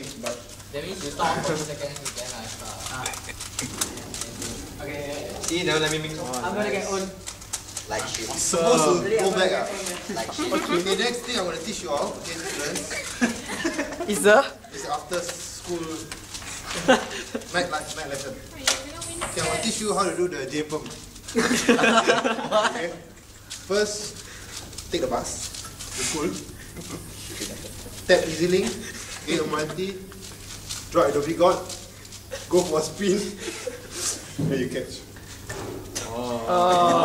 him, but That means you talk for seconds, you can like uh, Okay. See, never let me mix. I'm gonna get on. Like shit. supposed to go back. ah. Like shit. Okay, next thing I'm gonna teach you all, okay, students, Is the is after school night, night, night lesson. Okay, I'm gonna teach you how to do the J pump. okay. First, take the bus to school. Tap EasyLink, get a multi, drop Adobe God, go for a spin, then you catch. Oh.